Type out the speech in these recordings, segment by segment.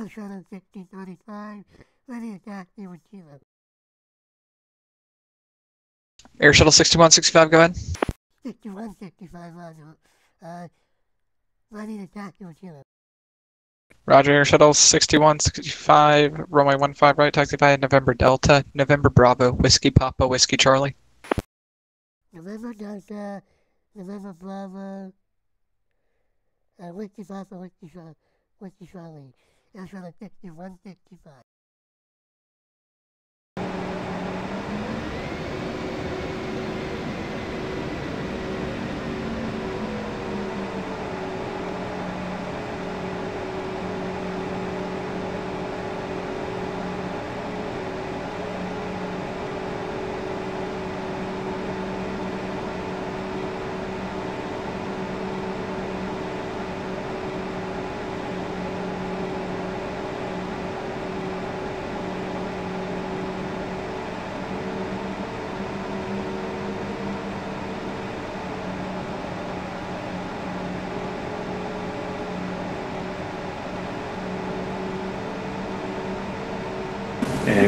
Air Shuttle 6035, ready to taxi with Kilo. Air Shuttle 6165, go ahead. 6165, Roger. Uh, ready with Kilo. Roger, Air Shuttle 6165, runway 15 right, taxi via November Delta, November Bravo, Whiskey Papa, Whiskey Charlie. November Delta, November Bravo, uh, Whiskey Papa, Whiskey Charlie, Whiskey Charlie is at a 51.55.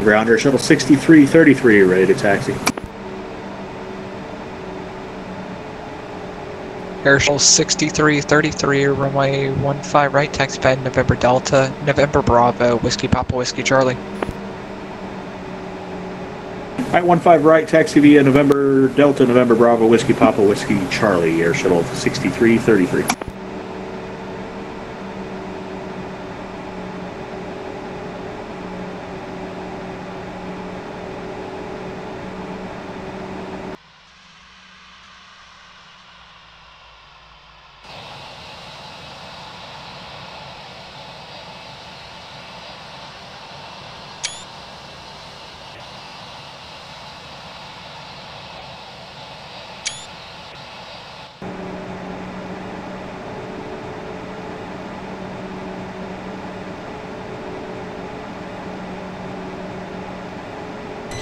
grounder. Shuttle 6333 ready to taxi. Air Shuttle 6333, runway 15 right, taxi pad November Delta, November Bravo, Whiskey Papa, Whiskey Charlie. Right, 15 right, taxi via November Delta, November Bravo, Whiskey Papa, Whiskey Charlie, Air Shuttle 6333.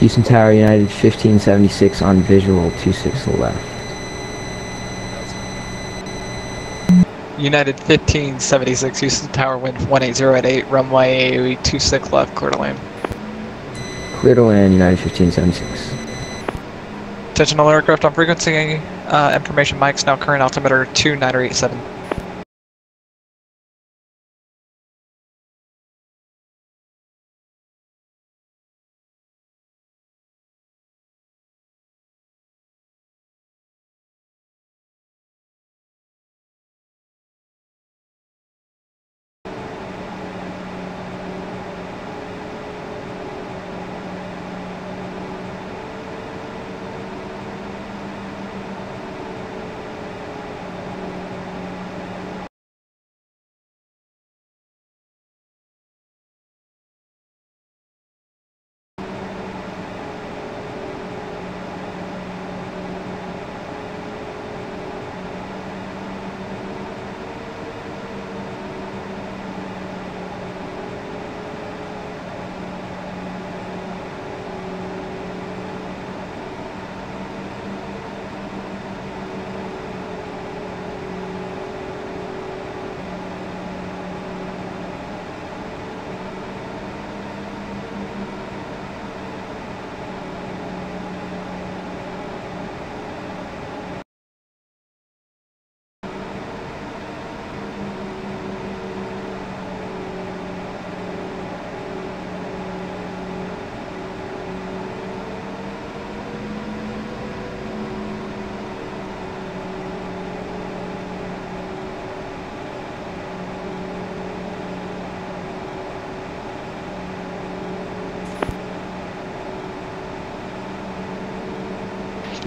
Houston Tower United 1576 on visual 26 left. United 1576, Houston Tower, wind 180 at 8, runway 26 left, clear to land. Clear to land United 1576. Attention all aircraft on frequency, uh, information mics now current altimeter 2987.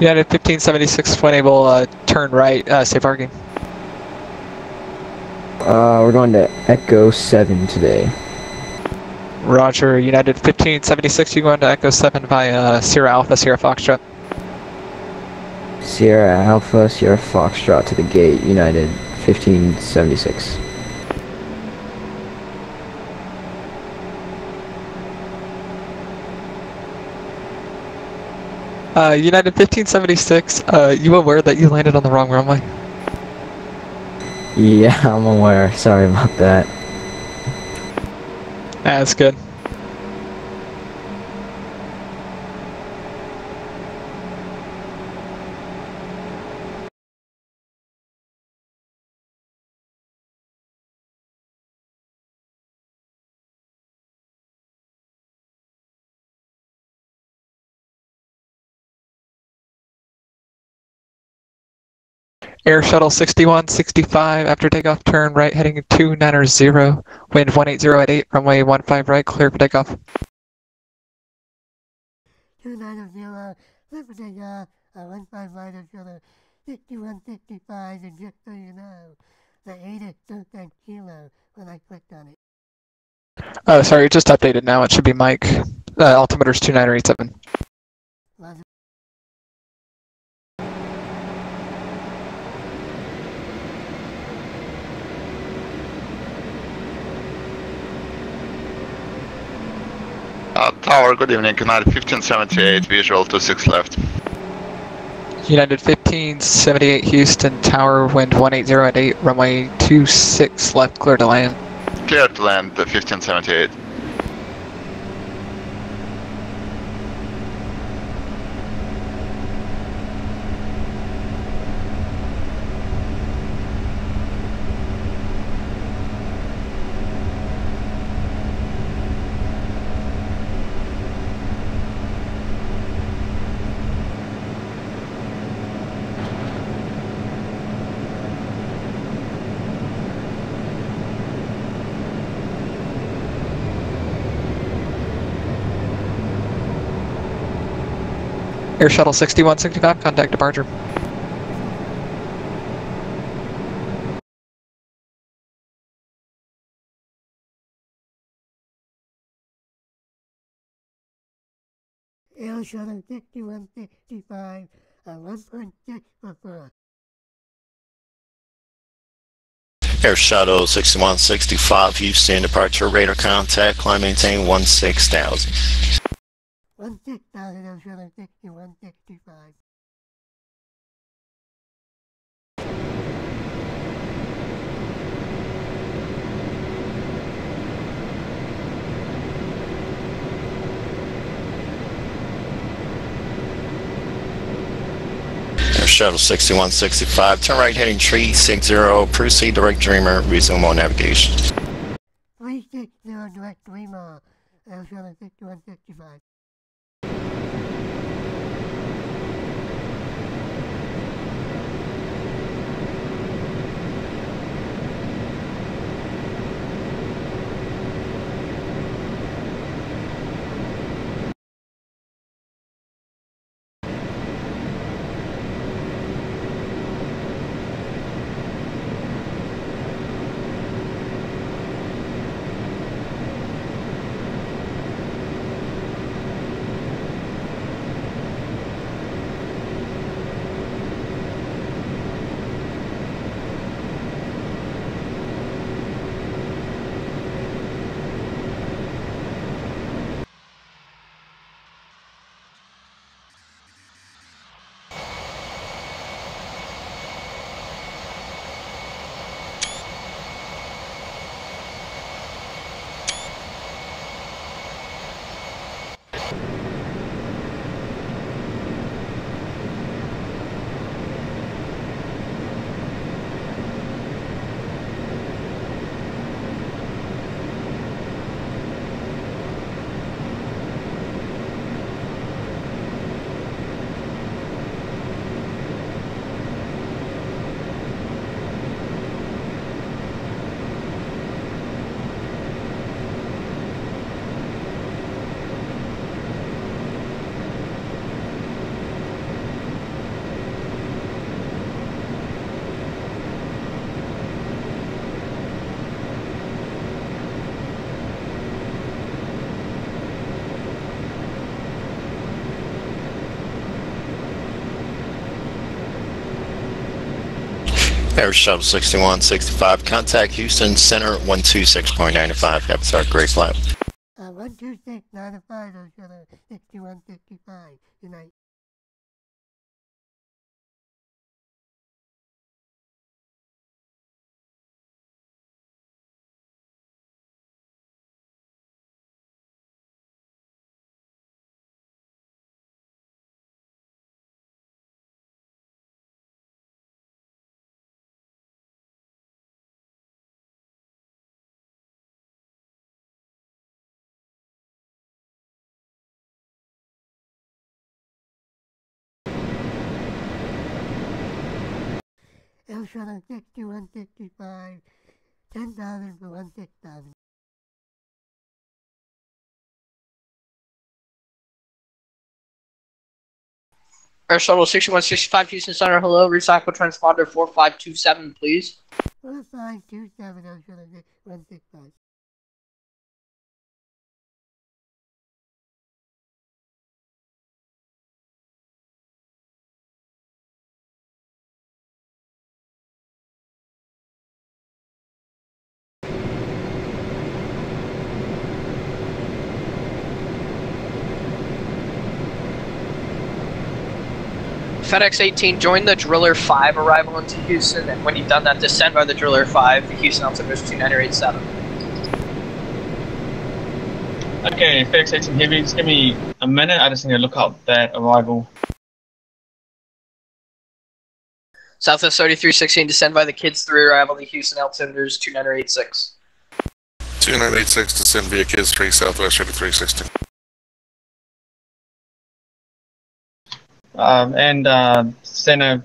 United 1576, when able, uh, turn right, uh, safe parking. Uh, we're going to Echo 7 today. Roger, United 1576, you going to Echo 7 via Sierra Alpha, Sierra Foxtrot. Sierra Alpha, Sierra Foxtrot to the gate, United 1576. Uh, United 1576, uh, you aware that you landed on the wrong runway? Yeah, I'm aware. Sorry about that. That's good. Air Shuttle 6165 after takeoff, turn right heading 290, wind 180 at 8, runway 15 right, clear for takeoff. Two nine zero, left for takeoff, uh, one right of shuttle, and just so you know, the eight is thirteen kilo when I clicked on it. Oh, sorry, it just updated now. It should be Mike. Uh, altimeter's 2987. Was Uh, tower, good evening. United 1578, visual 26 left. United 1578 Houston, tower, wind 180 at 8, runway 26 left, clear to land. Clear to land, uh, 1578. Air Shuttle 6165, contact departure. Air shuttle sixty-one sixty-five, uh, one point six for. Air Shuttle 6165 Houston departure radar contact climb maintain 16000. 1,661,665. Shuttle 6165, turn right heading tree 60, proceed direct Dreamer, resume on navigation. 360 direct Dreamer, Shuttle 6165. Air Shuttle 6165 contact Houston Center 126.95 have start great flight. Air Shuttle 6165, 10,000 for 16,000. Air Shuttle 6165 Houston Center, hello. Recycle transponder 4527, please. 4527 Air Shuttle 6165. FedEx 18, join the Driller 5 arrival into Houston, and when you've done that, descend by the Driller 5. The Houston altimeter is 2987. Okay, FedEx 18 Heavy, just give me a minute. I just need to look up that arrival. Southwest 3316, descend by the Kids 3 arrival. The Houston altimeter is 2986. 2986 descend via Kids 3 Southwest 3360. Um, and uh, center,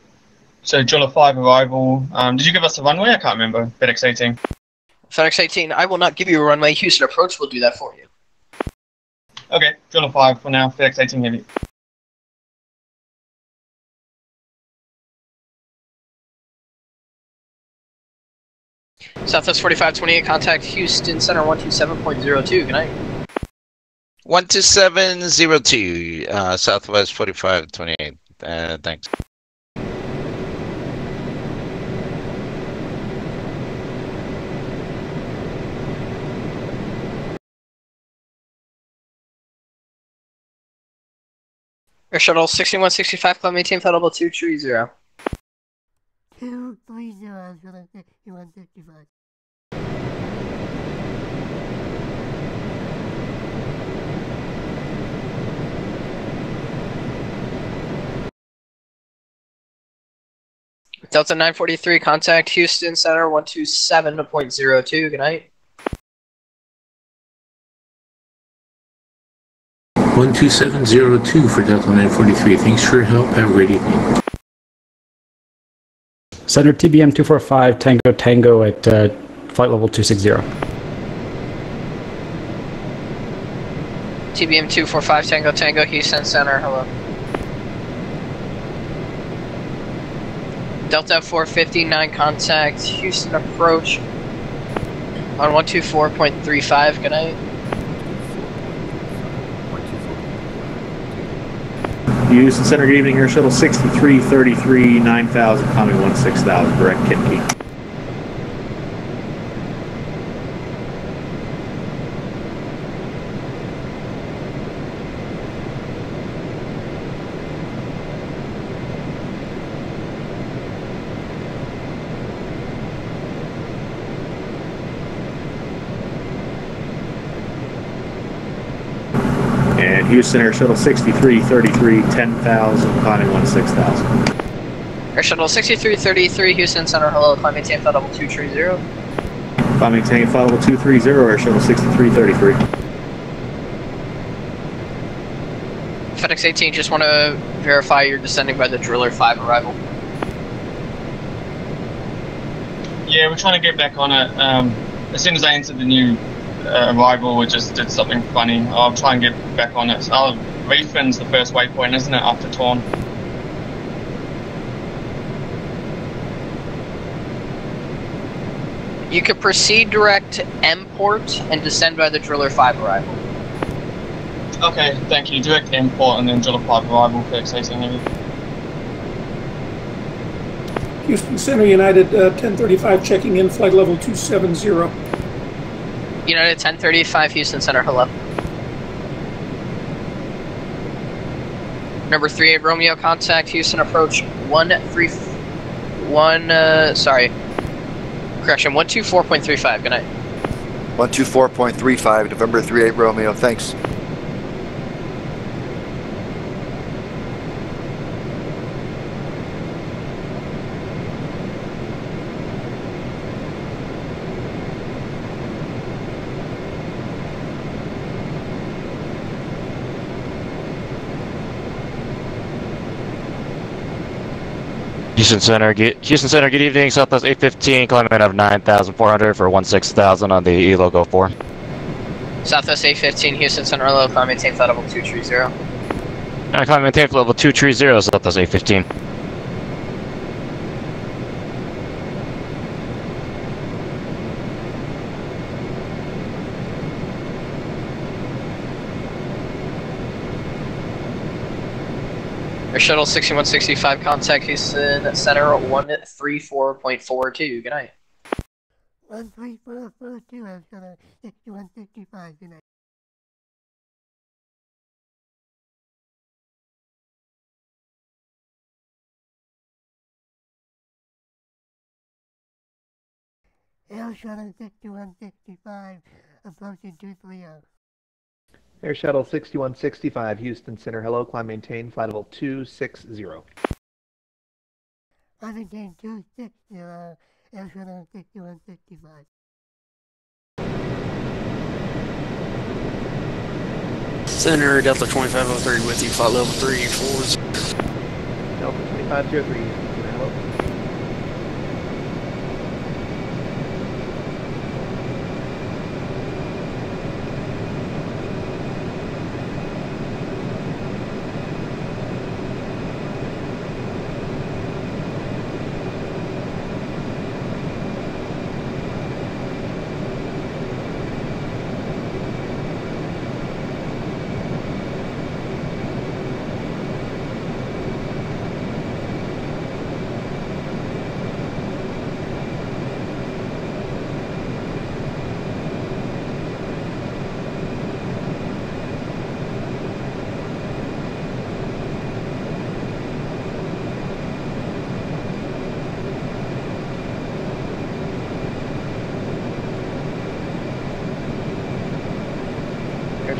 so Driller 5 arrival. Um, did you give us a runway? I can't remember. FedEx 18. FedEx 18, I will not give you a runway. Houston approach will do that for you. Okay, Driller 5 for now. FedEx 18 Heavy. Southwest 4528, contact Houston Center 127.02. Good night. 12702, uh, Southwest 4528. Uh, thanks. Air Shuttle 6165, Club maintain flight level 230. 230 Air Shuttle 6165. Delta 943, contact Houston Center 127.02. Good night. 12702 for Delta 943. Thanks for your help. Have a great evening. Center TBM 245 Tango Tango at uh, flight level 260. TBM 245 Tango Tango Houston Center. Hello. Delta 459 contact Houston approach on 124.35. Good night. Houston Center, good evening. Air Shuttle 6333, 9000, coming 16000, direct Kitke. And Houston Air Shuttle 6333, 10,000, climbing 16,000. Air Shuttle 6333 Houston Center. Hello. climbing maintain flight 230. Climbing maintain flight 230, Air Shuttle 6333. FedEx 18, just want to verify you're descending by the Driller 5 arrival. Yeah, we're trying to get back on it. Um, as soon as I enter the new uh, arrival, it just did something funny. I'll try and get back on it. Oh, Reefin's the first waypoint, isn't it, after Torn? You could proceed direct to M port and descend by the Driller 5 arrival. Okay, thank you. Direct M port and then Driller 5 arrival FedEx 18 Heavy. Houston Center United uh, 1035 checking in flight level 270. United 1035 Houston Center. Hello. Number 38 Romeo contact Houston approach 131 uh sorry. Correction 124.35. Good night. 124.35, November 38 Romeo, thanks. Houston Center, good, Houston Center, good evening. Southwest 815, climbing of 9,400 for 16,000 on the E logo 4. Southwest 815, Houston Center, low climb, maintain flight level 230. Uh, and climb maintain flight level 230, Southwest 815. Shuttle 6165, contact Houston Center 134.42. Good night. One three four four two. I was gonna sixty one sixty five. Good night. Air Shuttle sixty one sixty five, approaching two three zero. Air Shuttle 6165, Houston Center. Hello, climb maintain, flight level 260. Washington two six zero. Air Shuttle sixty one sixty five. Center Delta 2503 with you, flight level 340. Delta 2503,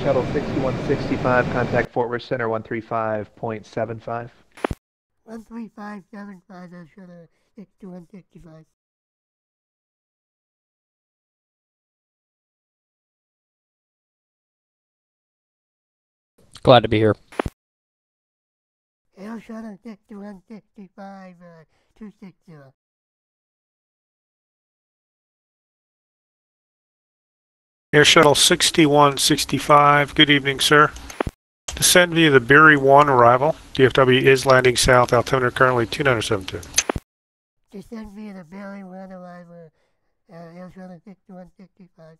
Shuttle 6165, contact Fort Worth Center 135.75. 13575, that's Shuttle 6165. Glad to be here. Hail Shuttle 6165, uh, 260. Air Shuttle 6165, good evening, sir. Descend via the Berry 1 arrival. DFW is landing south, altimeter currently 2972. Descend via the Berry One arrival. Uh, Air Shuttle sixty one sixty five.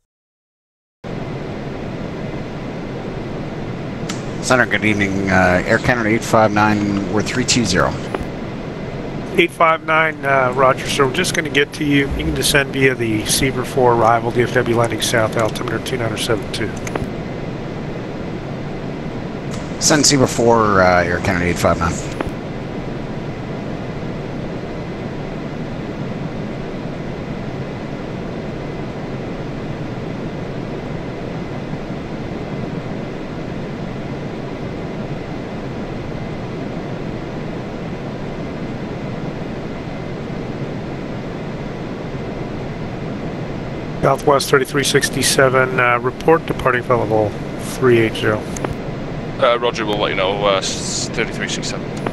Center, good evening. Uh, Air Canada 859, we're 320. 859, uh, Roger, sir. We're just going to get to you. You can descend via the Seaver 4 arrival, DFW landing south, altimeter 2972. Send Seaver 4, uh, Air Canada 859. Southwest 3367, uh, report departing flight level 380. Uh, Roger, we'll let you know. Uh, 3367.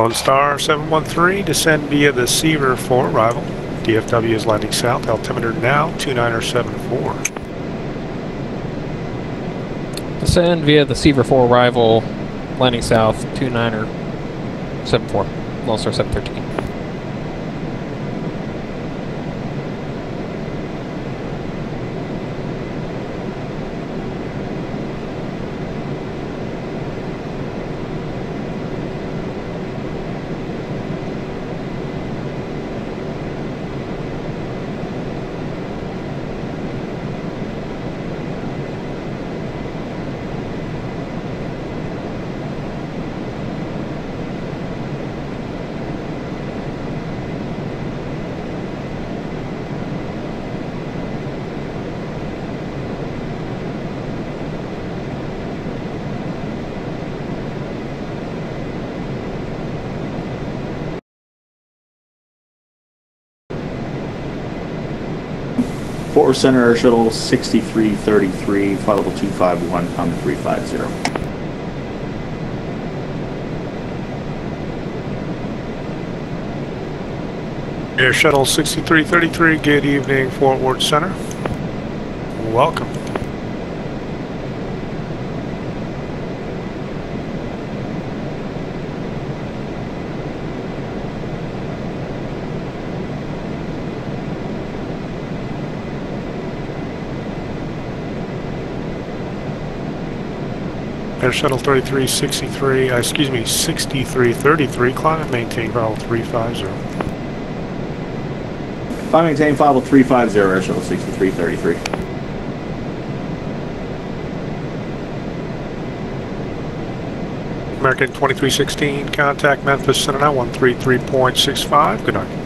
Lone Star 713, descend via the Seaver for arrival. DFW is landing south, altimeter now 2974. Descend via the Seaver 4 arrival, landing south, 29er 74, Lone Star 713. Fort Worth Center Air Shuttle 6333, flight level 251, common 350. Air Shuttle 6333, good evening, Fort Worth Center. Welcome. Air Shuttle 3363, uh, excuse me, 6333, climb and maintain level 350. If I maintain level 350, Air Shuttle 6333. American 2316, contact Memphis Center now 133.65. Good night.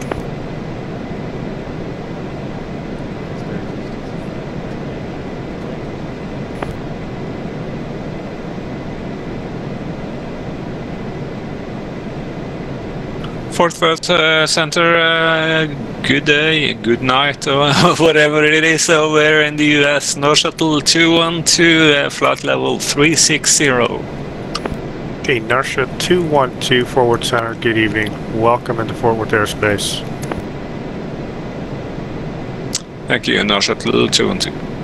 Fort Worth uh, Center, uh, good day, good night, or whatever it is over in the US. No Shuttle 212, uh, flight level 360. Okay, Narsha 212 Fort Worth Center, good evening. Welcome into Fort Worth Airspace. Thank you, Shuttle 212.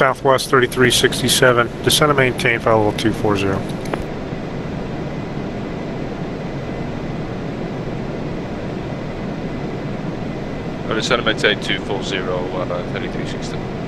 Southwest 3367, descend and maintain flight level 240. I just sent a maintain 240, uh, 3360.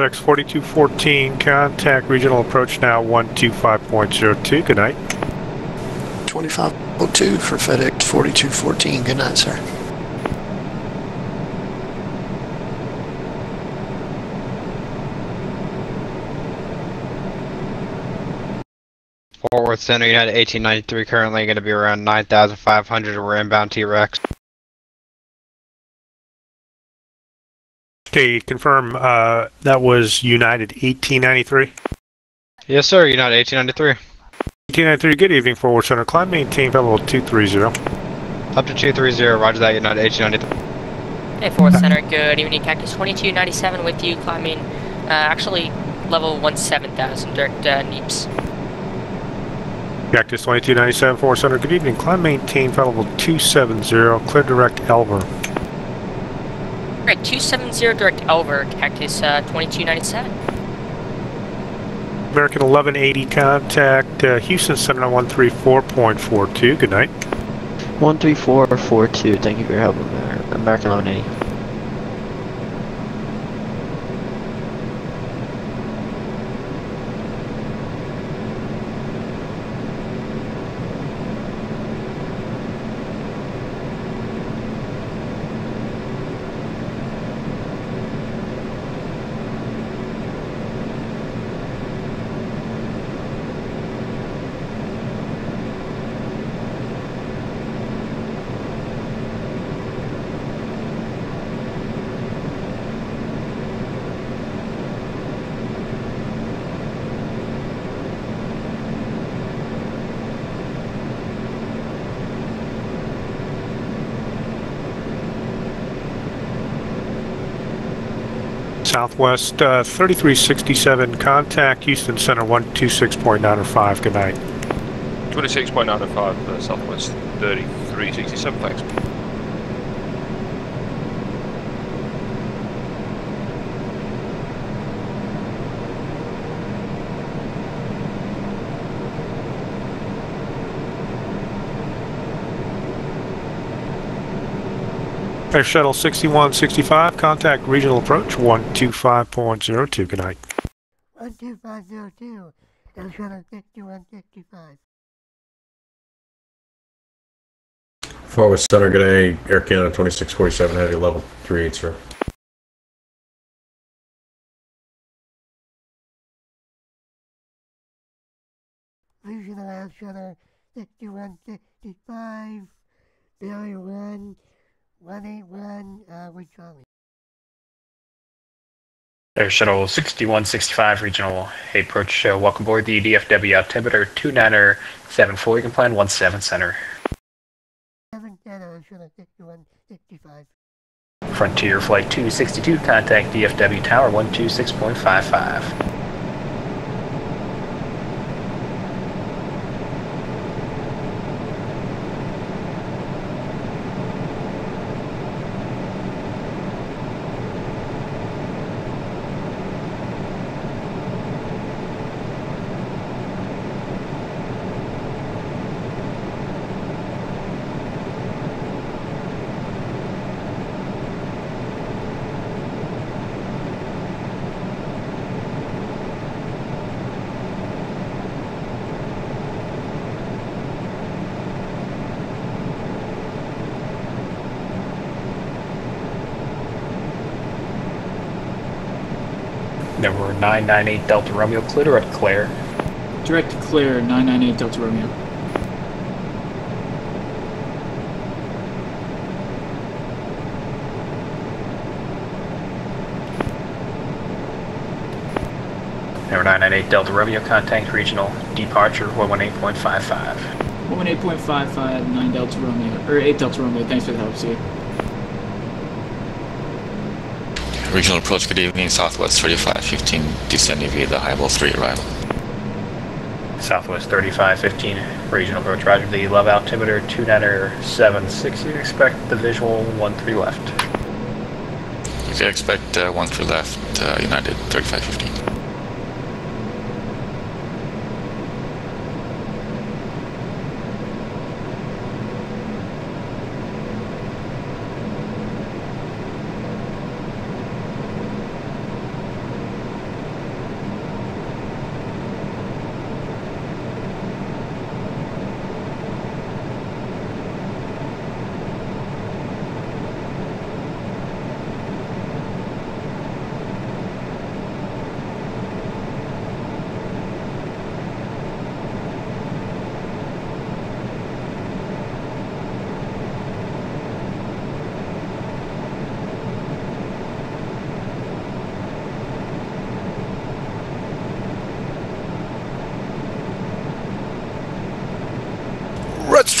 FedEx 4214, contact regional approach now 125.02. Good night. 2502 for FedEx 4214. Good night, sir. Fort Worth Center, United 1893, currently going to be around 9,500. We're inbound T-Rex. Okay, confirm uh, that was United 1893. Yes, sir, United 1893. 1893, good evening, Fort Worth Center. Climb maintain level 230. Up to 230, roger that, United 1893. Hey, Fort Worth Center, good evening. Cactus 2297 with you, climbing, uh, actually, level 17,000, direct uh, NEEPs. Cactus 2297, Fort Worth Center, good evening. Climb maintain level 270, clear direct Elver. Alright, 270 direct Elver, Cactus uh, 2297. American 1180, contact uh, Houston Center 134.42. Good night. 13442, thank you for your help, American 1180. Southwest uh, 3367, contact Houston Center 126.905. Good night. 26.905 uh, Southwest 3367, thanks. Air Shuttle 6165, contact regional approach 125.02. Good night. 12502, Air Shuttle 6165. Fort Worth Center, good day. Air Canada 2647, heavy level 38, sir. Regional Air Shuttle 6165, Barry 1, 181, uh, with Charlie. Air Shuttle 6165 Regional Hey Approach, uh, welcome aboard the DFW altimeter 2974. You can plan 17 center. 7 Air Shuttle 6165. Frontier Flight 262, contact DFW Tower 126.55. Number 998 Delta Romeo, clear direct Claire. Direct clear 998 Delta Romeo. Number 998 Delta Romeo, contact regional departure 118.55. 118.55, 9 Delta Romeo, or 8 Delta Romeo. Thanks for the help, see you. Regional approach, good evening, Southwest 3515, descending via the high level 3 arrival. Southwest 3515, regional approach, roger the love altimeter 2976. You expect the visual 13 left. You can expect uh, 1 3 left, uh, United 3515.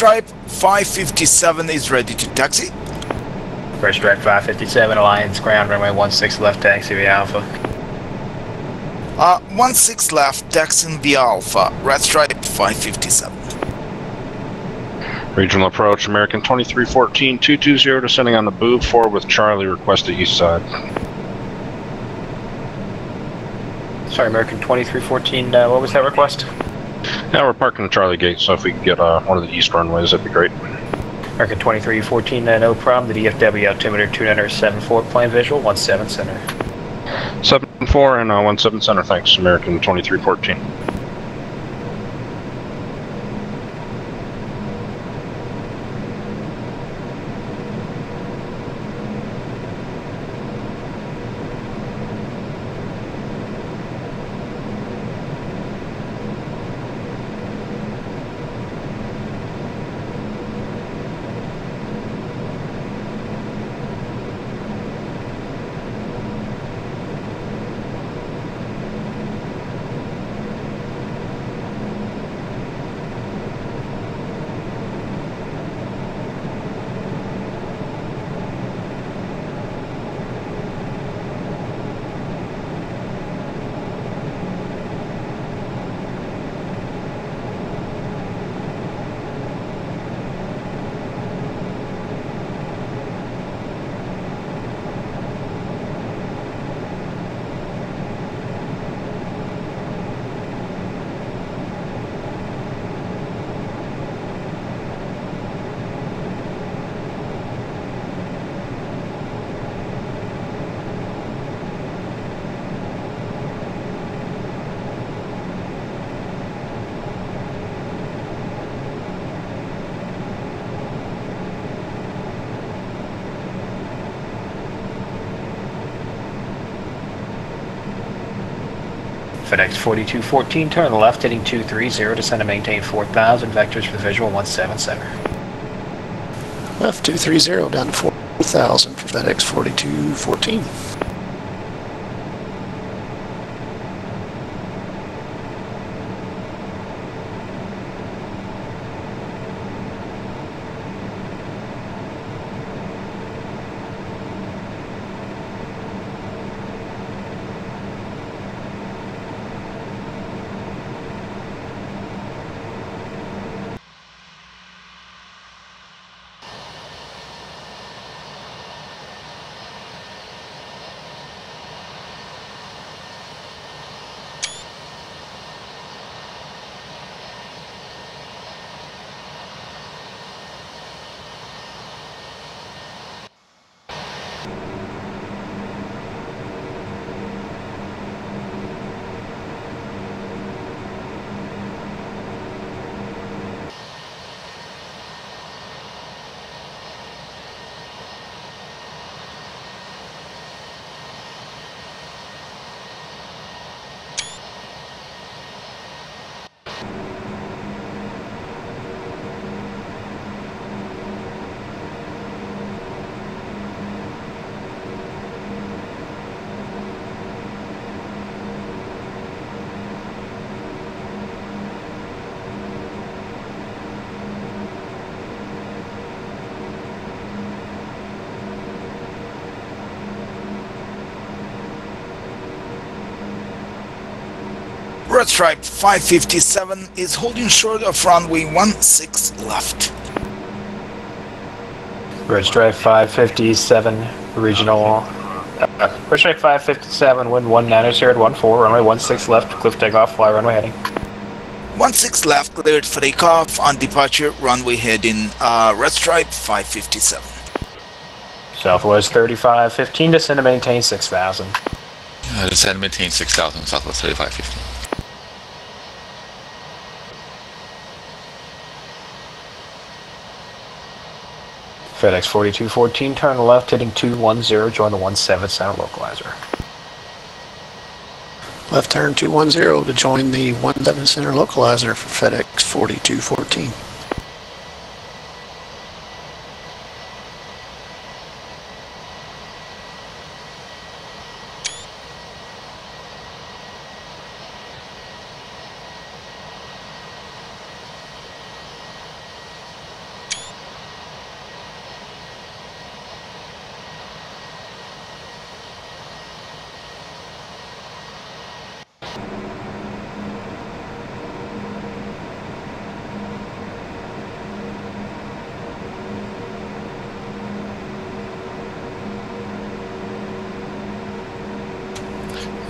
Stripe 557 is ready to taxi. Red Stripe 557, Alliance ground runway 16 left, taxi via Alpha. Uh, 16 left, taxiing via Alpha. Red Stripe 557. Regional approach, American 2314, 220, descending on the boob, forward with Charlie, request the east side. Sorry, American 2314, uh, what was that request? Yeah, we're parking the Charlie gate, so if we could get uh, one of the east runways, that'd be great. American 2314, uh, no problem. The DFW altimeter 2974, plane visual, 17 center. 7-4 and uh, 17 center, thanks, American 2314. FedEx 4214, turn left, heading 230, descend and maintain 4000, vectors for the visual 177. Left 230 down to 4000 for FedEx 4214. Red Stripe 557 is holding short of runway 16 left. Red Stripe 557, regional. Uh, Red Stripe 557, wind 19 zero at 14, runway 16 left, cliff takeoff, fly runway heading. 16 left cleared for takeoff on departure runway heading uh, Red Stripe 557. Southwest 3515, descend and maintain 6000. Uh, descend and maintain 6000, Southwest 3515. FedEx 4214, turn left, heading 210, join the 17 center localizer. Left turn 210 to join the 17 center localizer for FedEx 4214.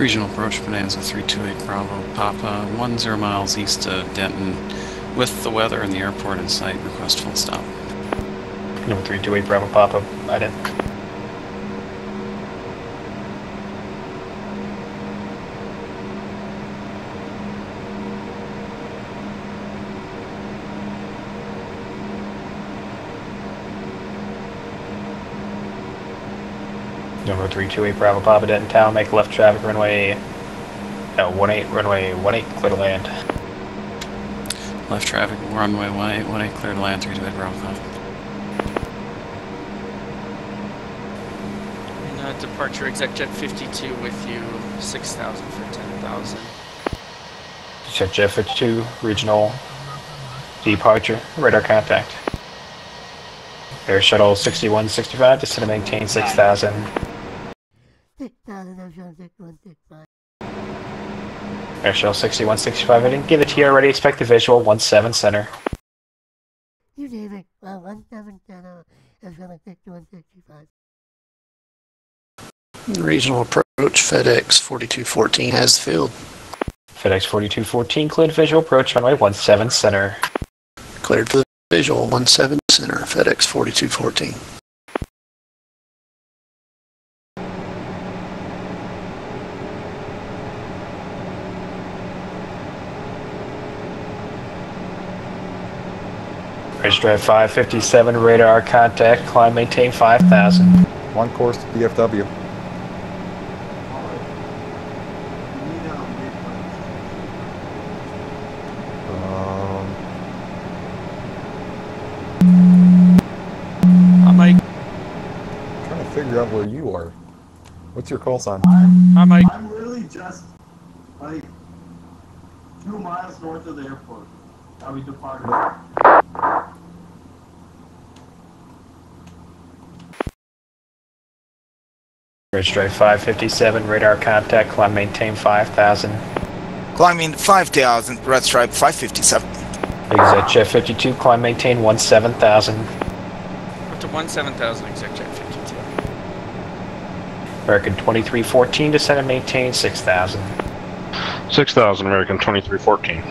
Regional approach Bonanza 328 Bravo Papa, 10 miles east of Denton. With the weather and the airport in sight, request full stop. Number 328 Bravo Papa, ident. Number 328 Bravo Papa, Denton Town, make left traffic runway, no, 18, runway 18, clear to land. Left traffic, runway 18, 18 clear to land, 328 Bravo Papa. And, uh, departure exec jet 52 with you, 6,000 for 10,000. Check Jet 52, regional departure, radar contact. Air Shuttle 6165, descend and maintain 6000. 6,000 Ocean 6165. Air Shuttle 6165, heading. Give the TR ready, expect the visual, 17 center. You name it. Well, 1770 Ocean 6165. Regional approach FedEx 4214 has the field. FedEx 4214, cleared visual approach runway 17 center. Cleared for the visual 17 center FedEx 4214. Red Stripe 557, radar contact, climb maintain 5000. One course to DFW. Um, Hi, Mike. trying to figure out where you are. What's your call sign? I'm, Hi, Mike. I'm literally just like two miles north of the airport. I'll be departing. Red Stripe 557, radar contact, climb maintain 5000. Climbing 5000, red stripe 557. Exec Jet 52, climb maintain 17000. Up to 17,000 exec jet 52. American 2314, descend and maintain 6000. 6000 American 2314.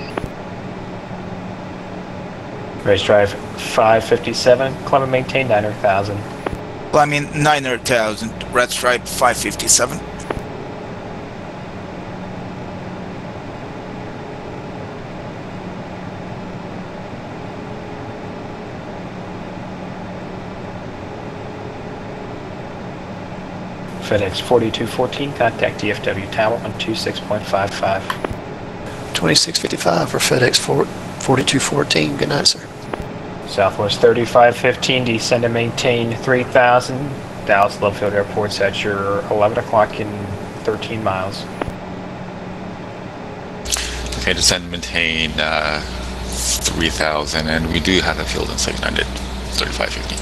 Red Stripe 557, climb and maintain 9000. Climbing 9000, red stripe 557. FedEx 4214, contact DFW Tower on 26.55. 2655 for FedEx 4 4214. Good night, sir. Southwest 3515, descend and maintain 3000. Dallas Lovefield Airport's at your 11 o'clock in 13 miles. Okay, descend and maintain uh, 3000, and we do have a field in 600, 3550.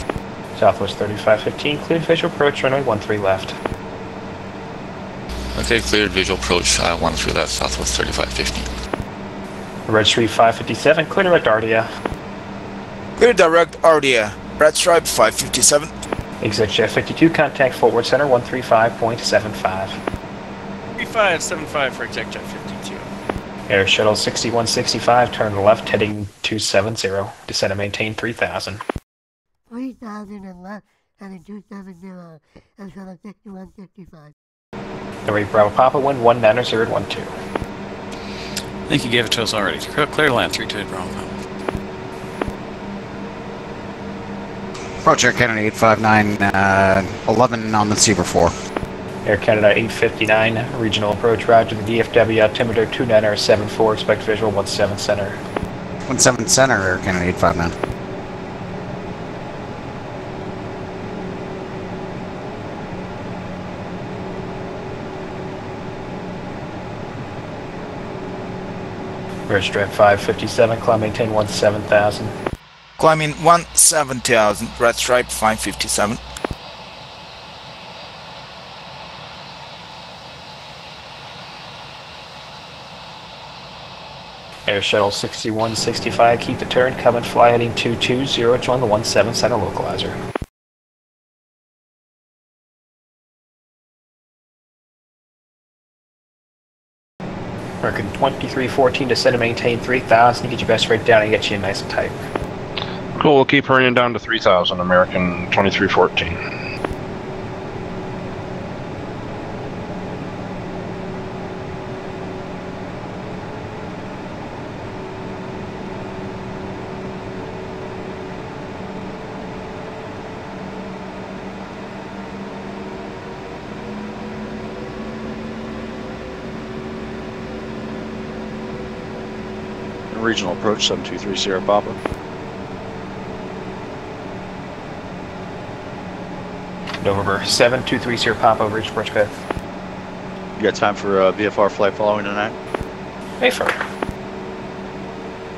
Southwest 3515, cleared visual approach, runway 13 left. Okay, cleared visual approach, uh, 1 through left, southwest 3550. Red Stripe 557, clear direct Ardia. Clear direct RDA, red stripe 557. Exec Jet 52, contact Fort Worth center 135.75. 3575 for exec jet 52. Air Shuttle 6165, turn left heading 270, descend and maintain 3000. 3,000 and left, heading 270 Ocean 6165. Number 8 Bravo Papa, wind 19012. I think you gave it to us already. Clear clear to land 328 Bravo Papa. Approach Air Canada 859, uh, 11 on the Zebra 4. Air Canada 859, regional approach route to the DFW altimeter 2974, expect visual 17 center. 17 center, Air Canada 859. Red Stripe 557, climb maintain 17000. Climbing 17000, red stripe 557. Air Shuttle 6165, keep the turn, come and fly heading 220, join the 17 center localizer. American 2314, descend and maintain 3000 get your best rate down and get you nice and tight. Cool, we'll keep hurrying down to 3000, American 2314. Regional approach 723 Sierra Papa. November 723 Sierra Papa, reach approach path. You got time for uh, VFR flight following tonight? Mayfair.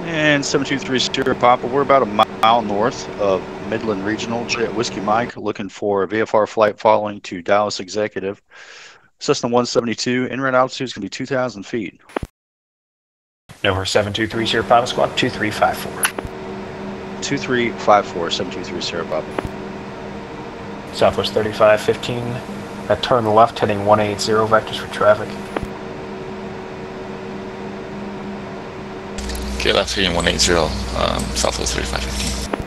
And 723 Sierra Papa, we're about a mile north of Midland Regional, Jet Whiskey Mike, looking for a VFR flight following to Dallas Executive. Cessna 172, in-rate altitude is going to be 2,000 feet. November 723 Sierra Papa, squawk 2354. 2354, 723 Sierra Papa. Southwest 3515, that turn left heading 180 vectors for traffic. Okay, left heading 180, um, Southwest 3515.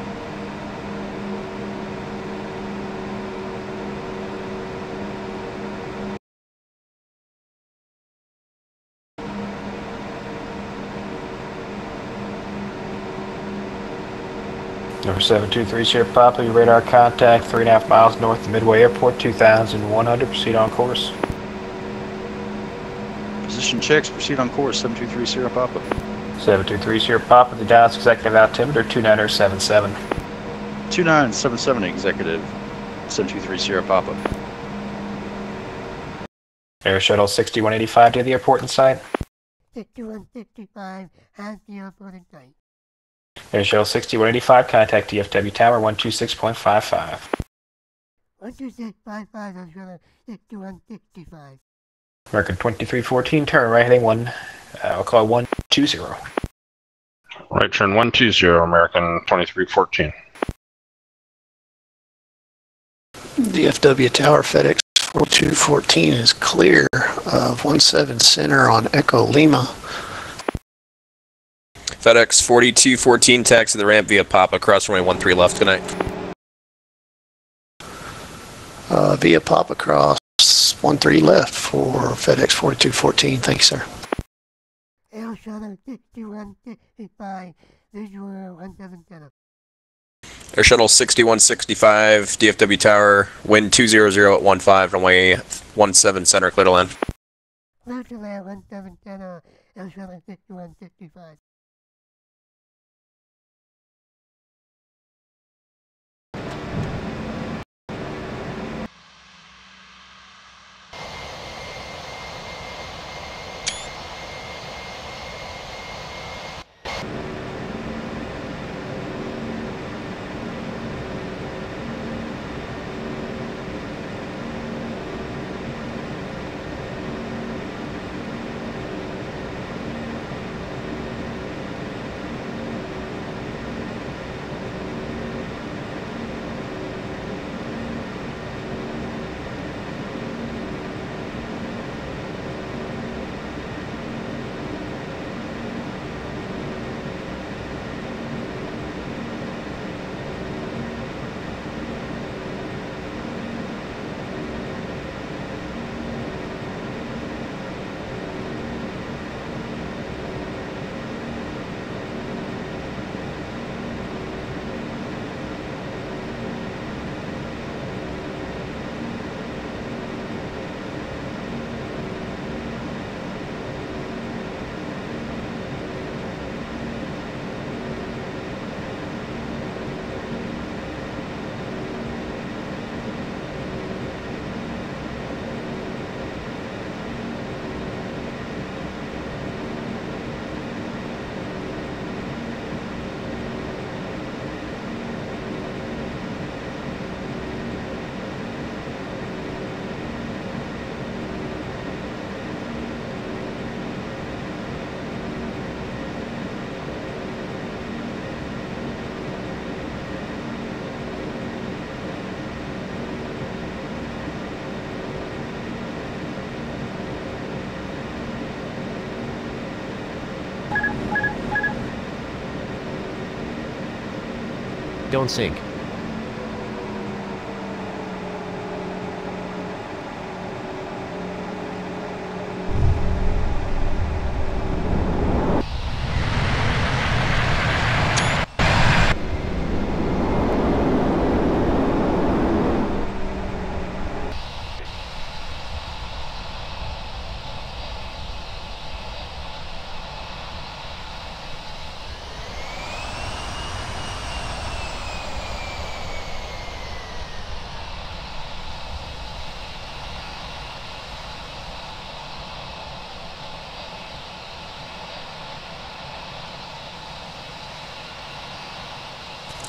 723 Sierra Papa, your radar contact, three and a half miles north of Midway Airport, 2100, proceed on course. Position checks, proceed on course, 723 Sierra Papa. 723 Sierra Papa, the Dallas Executive Altimeter, 2977. 2977 Executive, 723 Sierra Papa. Air Shuttle 6185 to the airport in sight. 6155 has the airport in sight. Air Shuttle 6185, contact DFW Tower 126.55. 12655 is gonna 6165. American 2314, turn right heading 1, uh, I'll call it 120. Right turn 120, American 2314. DFW Tower FedEx 4214 is clear of 17 Center on Echo Lima. FedEx 4214 taxi the ramp via Papa, cross runway 13 left. Good night. Uh, via Papa Cross 13 left for FedEx 4214. Thank you, sir. Air Shuttle 6165, visual 177. Air Shuttle 6165, DFW Tower, wind 200 at 15, runway 17 center, clear to land. Roger that 177, Air Shuttle 6165. Don't sink.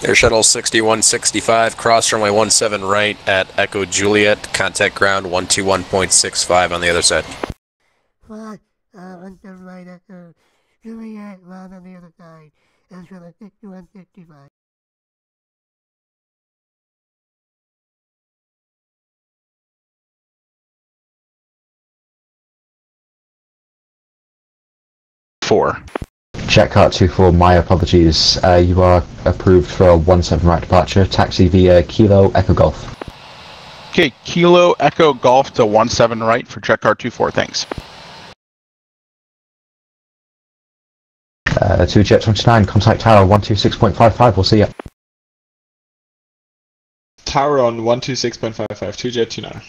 Air Shuttle 6165, cross runway 17 right at Echo Juliet, contact ground 121.65 on the other side. Fly, uh, one seven right echo. Juliet, land on the other side. Air Shuttle 6165. Four. Check cart 24, my apologies. Uh, you are approved for a 17 right departure. Taxi via Kilo Echo Golf. Okay, Kilo Echo Golf to one seven right for check car two four. Thanks. Uh, to Jet 29, contact tower 126.55. We'll see you. Tower on 126.55, 2 jet 29.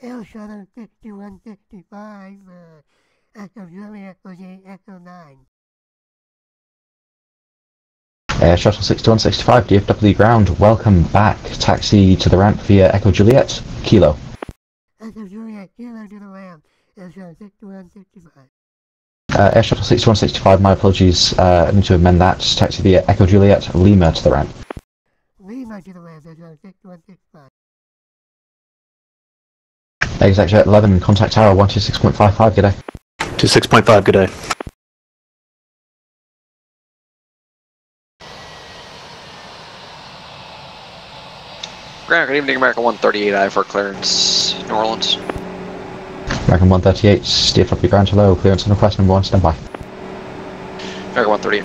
Air Shuttle 6165, uh, Echo Jose Echo 9. Air Shuttle 6165, DFW ground, welcome back. Taxi to the ramp via Echo Juliet, Kilo. Echo Juliet, Kilo to the ramp. Air Shuttle 6165. Uh, Air Shuttle 6165, my apologies. Uh, I need to amend that. Taxi via Echo Juliet, Lima to the ramp. Lima to the ramp, Air Shuttle 6165. Exec Jet 11, contact tower 126.55, good day. 26.5, good day. Ground, good evening, American 138, I for clearance, New Orleans. American 138, DFW ground, hello, clearance on request number one, stand by. American 138.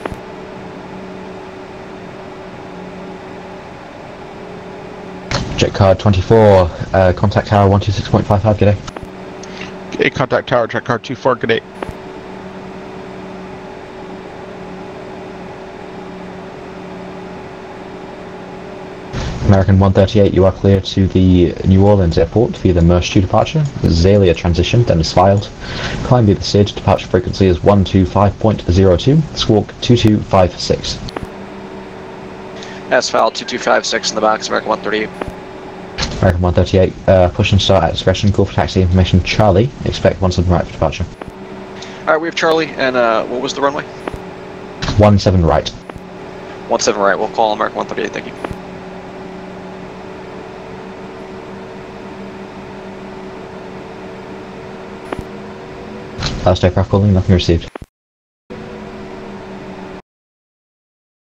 Jet card 24, uh, contact tower 126.55, good day. Okay, contact tower check car two four. Good day. American 138, you are clear to the New Orleans airport via the Merch 2 departure. Zalia transition, then is filed. Climb via the SID, departure frequency is 125.02, squawk 2256. S file 2256 in the box, American 138. American 138, uh, push and start at discretion, call for taxi information Charlie, expect one seven right for departure. Alright, we have Charlie, and uh, what was the runway? One seven right. One seven right, we'll call American 138, thank you. Last aircraft calling, nothing received.